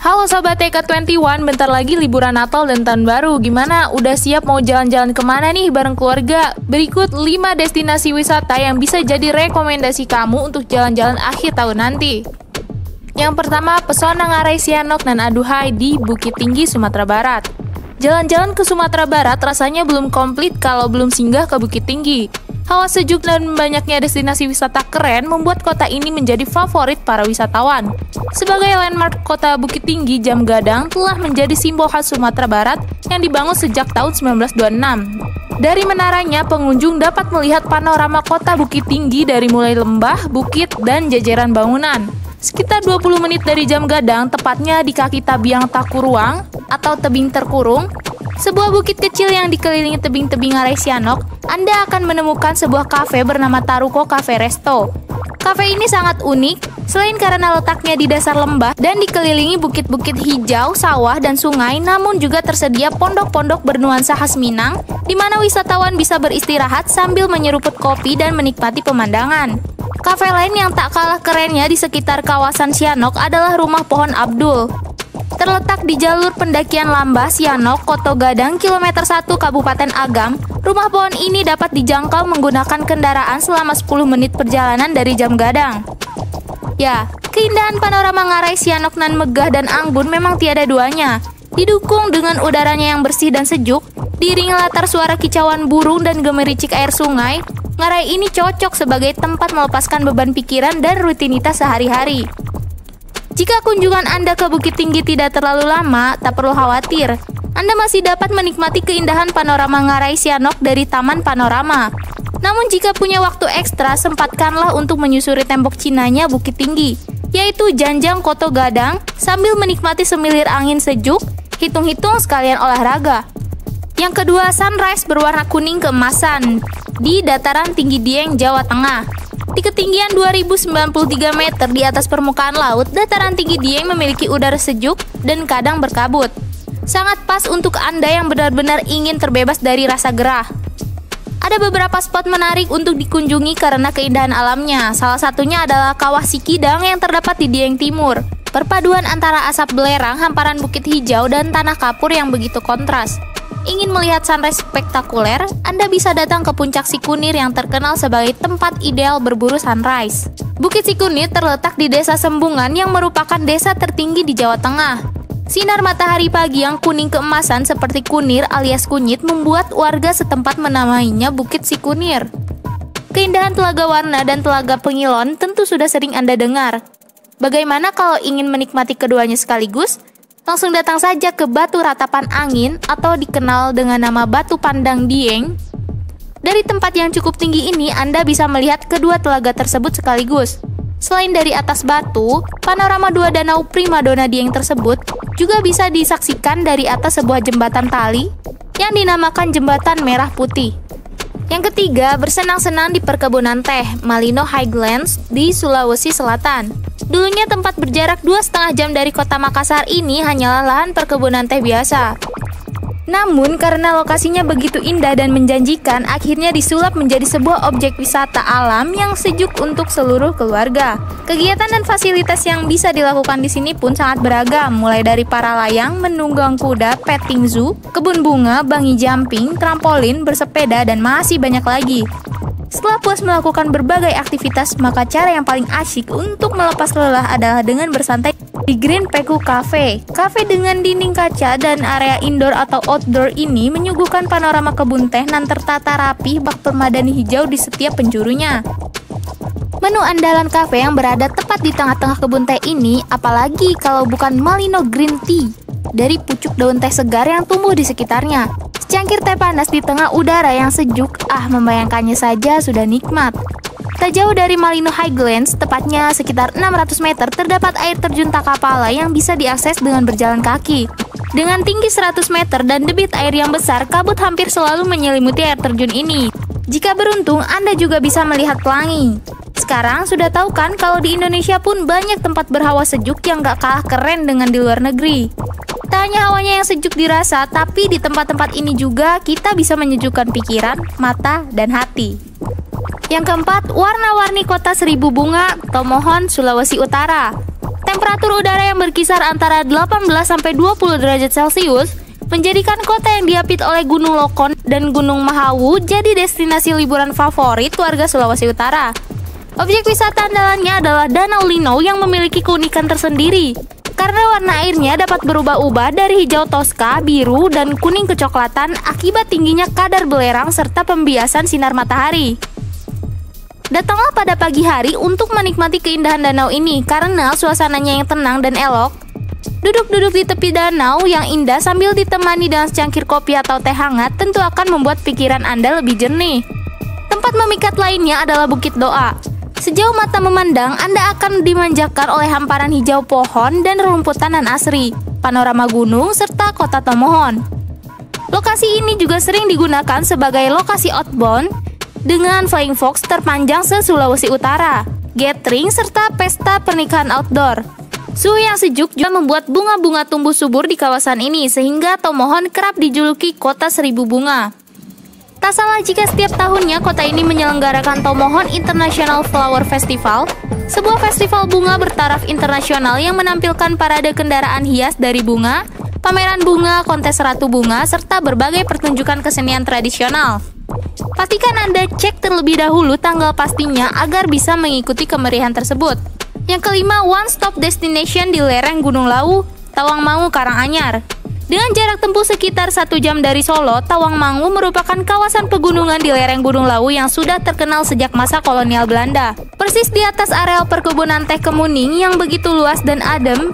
Halo Sobat TK21, bentar lagi liburan Natal dan Tahun Baru. Gimana? Udah siap mau jalan-jalan ke mana nih bareng keluarga? Berikut 5 destinasi wisata yang bisa jadi rekomendasi kamu untuk jalan-jalan akhir tahun nanti. Yang pertama, Pesona Ngarai Sianok dan Aduhai di Bukit Tinggi, Sumatera Barat. Jalan-jalan ke Sumatera Barat rasanya belum komplit kalau belum singgah ke Bukit Tinggi. Hawa sejuk dan banyaknya destinasi wisata keren membuat kota ini menjadi favorit para wisatawan. Sebagai landmark kota Bukit Tinggi, Jam Gadang telah menjadi simbol khas Sumatera Barat yang dibangun sejak tahun 1926. Dari menaranya, pengunjung dapat melihat panorama kota Bukit Tinggi dari mulai lembah, bukit, dan jajaran bangunan. Sekitar 20 menit dari jam gadang, tepatnya di kaki Tabiang Takuruang atau tebing terkurung, sebuah bukit kecil yang dikelilingi tebing-tebing arai Sianok, Anda akan menemukan sebuah kafe bernama Taruko Cafe Resto. Kafe ini sangat unik, selain karena letaknya di dasar lembah dan dikelilingi bukit-bukit hijau, sawah, dan sungai, namun juga tersedia pondok-pondok bernuansa khas Minang, di mana wisatawan bisa beristirahat sambil menyeruput kopi dan menikmati pemandangan. Kafe lain yang tak kalah kerennya di sekitar kawasan Sianok adalah Rumah Pohon Abdul. Terletak di jalur pendakian Lambah, Sianok, Koto Gadang, kilometer 1 Kabupaten Agam, rumah pohon ini dapat dijangkau menggunakan kendaraan selama 10 menit perjalanan dari jam gadang. Ya, keindahan panorama ngarai Sianok nan megah dan anggun memang tiada duanya. Didukung dengan udaranya yang bersih dan sejuk, diiringi latar suara kicauan burung dan gemericik air sungai, ngarai ini cocok sebagai tempat melepaskan beban pikiran dan rutinitas sehari-hari. Jika kunjungan Anda ke Bukit Tinggi tidak terlalu lama, tak perlu khawatir. Anda masih dapat menikmati keindahan panorama Ngarai Sianok dari Taman Panorama. Namun jika punya waktu ekstra, sempatkanlah untuk menyusuri tembok Cinanya Bukit Tinggi, yaitu Janjang Koto Gadang, sambil menikmati semilir angin sejuk, hitung-hitung sekalian olahraga. Yang kedua, sunrise berwarna kuning keemasan di dataran tinggi Dieng, Jawa Tengah. Di ketinggian 2093 meter di atas permukaan laut, dataran tinggi Dieng memiliki udara sejuk dan kadang berkabut. Sangat pas untuk Anda yang benar-benar ingin terbebas dari rasa gerah. Ada beberapa spot menarik untuk dikunjungi karena keindahan alamnya. Salah satunya adalah Kawah Sikidang yang terdapat di Dieng Timur. Perpaduan antara asap belerang, hamparan bukit hijau, dan tanah kapur yang begitu kontras. Ingin melihat sunrise spektakuler, Anda bisa datang ke puncak Sikunir yang terkenal sebagai tempat ideal berburu sunrise. Bukit Sikunir terletak di Desa Sembungan yang merupakan desa tertinggi di Jawa Tengah. Sinar matahari pagi yang kuning keemasan seperti kunir alias kunyit membuat warga setempat menamainya Bukit Sikunir. Keindahan Telaga Warna dan Telaga Pengilon tentu sudah sering Anda dengar. Bagaimana kalau ingin menikmati keduanya sekaligus? Langsung datang saja ke Batu Ratapan Angin atau dikenal dengan nama Batu Pandang Dieng. Dari tempat yang cukup tinggi ini, Anda bisa melihat kedua telaga tersebut sekaligus. Selain dari atas batu, panorama dua danau primadona Dieng tersebut juga bisa disaksikan dari atas sebuah jembatan tali yang dinamakan Jembatan Merah Putih. Yang ketiga, bersenang-senang di perkebunan teh Malino Highlands di Sulawesi Selatan. Dulunya tempat berjarak dua setengah jam dari kota Makassar ini hanyalah lahan perkebunan teh biasa. Namun karena lokasinya begitu indah dan menjanjikan, akhirnya disulap menjadi sebuah objek wisata alam yang sejuk untuk seluruh keluarga. Kegiatan dan fasilitas yang bisa dilakukan di sini pun sangat beragam, mulai dari para layang, menunggang kuda, petting zoo, kebun bunga, bangi jumping, trampolin, bersepeda, dan masih banyak lagi. Setelah puas melakukan berbagai aktivitas, maka cara yang paling asyik untuk melepas lelah adalah dengan bersantai di Green Peku Cafe. Cafe dengan dinding kaca dan area indoor atau outdoor ini menyuguhkan panorama kebun teh nan tertata rapi bak permadani hijau di setiap penjurunya. Menu andalan cafe yang berada tepat di tengah-tengah kebun teh ini, apalagi kalau bukan Malino Green Tea dari pucuk daun teh segar yang tumbuh di sekitarnya. Secangkir teh panas di tengah udara yang sejuk, ah membayangkannya saja sudah nikmat. Tak jauh dari Malino Highlands, tepatnya sekitar 600 meter, terdapat air terjun Takapala yang bisa diakses dengan berjalan kaki. Dengan tinggi 100 meter dan debit air yang besar, kabut hampir selalu menyelimuti air terjun ini. Jika beruntung, Anda juga bisa melihat pelangi. Sekarang sudah tahu kan kalau di Indonesia pun banyak tempat berhawa sejuk yang gak kalah keren dengan di luar negeri. Tak hanya hawanya yang sejuk dirasa, tapi di tempat-tempat ini juga kita bisa menyejukkan pikiran, mata, dan hati. Yang keempat, warna-warni kota seribu bunga, Tomohon, Sulawesi Utara. Temperatur udara yang berkisar antara 18-20 derajat Celcius menjadikan kota yang diapit oleh Gunung Lokon dan Gunung Mahawu jadi destinasi liburan favorit warga Sulawesi Utara. Objek wisata andalannya adalah Danau Lino yang memiliki keunikan tersendiri karena warna airnya dapat berubah-ubah dari hijau toska, biru, dan kuning kecoklatan akibat tingginya kadar belerang serta pembiasan sinar matahari. Datanglah pada pagi hari untuk menikmati keindahan danau ini karena suasananya yang tenang dan elok Duduk-duduk di tepi danau yang indah sambil ditemani dengan secangkir kopi atau teh hangat tentu akan membuat pikiran Anda lebih jernih. Tempat memikat lainnya adalah Bukit Doa. Sejauh mata memandang, Anda akan dimanjakan oleh hamparan hijau pohon dan rumputan nan asri, panorama gunung, serta kota Tomohon. Lokasi ini juga sering digunakan sebagai lokasi outbound dengan flying fox terpanjang se-Sulawesi Utara, gathering, serta pesta pernikahan outdoor. Suhu yang sejuk juga membuat bunga-bunga tumbuh subur di kawasan ini sehingga Tomohon kerap dijuluki kota seribu bunga. Tak salah jika setiap tahunnya kota ini menyelenggarakan Tomohon International Flower Festival, sebuah festival bunga bertaraf internasional yang menampilkan parade kendaraan hias dari bunga, pameran bunga, kontes ratu bunga, serta berbagai pertunjukan kesenian tradisional. Pastikan Anda cek terlebih dahulu tanggal pastinya agar bisa mengikuti kemeriahan tersebut. Yang kelima, one stop destination di lereng Gunung Lawu, Tawangmangu, Karanganyar. Dengan jarak tempuh sekitar satu jam dari Solo, Tawangmangu merupakan kawasan pegunungan di lereng Gunung Lawu yang sudah terkenal sejak masa kolonial Belanda. Persis di atas areal perkebunan teh kemuning yang begitu luas dan adem,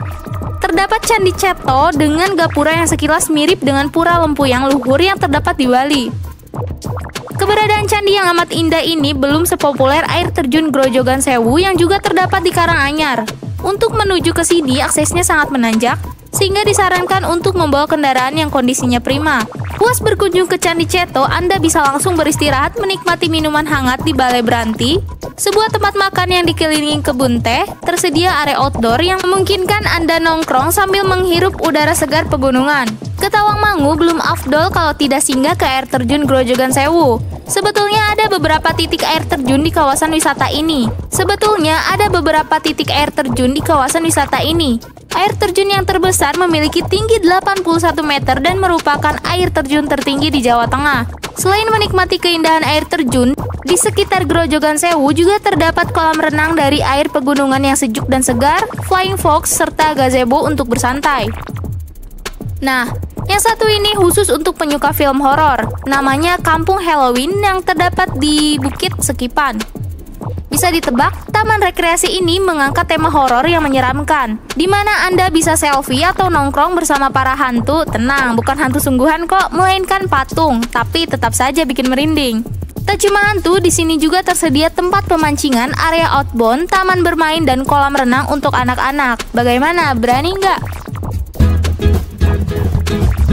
terdapat Candi Ceto dengan gapura yang sekilas mirip dengan pura lempu yang luhur yang terdapat di Bali. Keberadaan candi yang amat indah ini belum sepopuler air terjun Grojogan Sewu yang juga terdapat di Karanganyar. Untuk menuju ke sini aksesnya sangat menanjak, sehingga disarankan untuk membawa kendaraan yang kondisinya prima. Puas berkunjung ke Candi Ceto, Anda bisa langsung beristirahat menikmati minuman hangat di Balai Beranti, sebuah tempat makan yang dikelilingi kebun teh, tersedia area outdoor yang memungkinkan Anda nongkrong sambil menghirup udara segar pegunungan. Ketawang Mangu belum afdol kalau tidak singgah ke air terjun Grojogan Sewu. Sebetulnya ada beberapa titik air terjun di kawasan wisata ini. Sebetulnya ada beberapa titik air terjun di kawasan wisata ini. Air terjun yang terbesar memiliki tinggi 81 meter dan merupakan air terjun tertinggi di Jawa Tengah. Selain menikmati keindahan air terjun, di sekitar Grojogan Sewu juga terdapat kolam renang dari air pegunungan yang sejuk dan segar, flying fox, serta gazebo untuk bersantai. Nah, yang satu ini khusus untuk penyuka film horor. Namanya Kampung Halloween yang terdapat di Bukit Sekipan. Bisa ditebak, taman rekreasi ini mengangkat tema horor yang menyeramkan, di mana Anda bisa selfie atau nongkrong bersama para hantu. Tenang, bukan hantu sungguhan kok, melainkan patung, tapi tetap saja bikin merinding. Tak cuma hantu, di sini juga tersedia tempat pemancingan, area outbound, taman bermain, dan kolam renang untuk anak-anak. Bagaimana? Berani nggak? Thank you.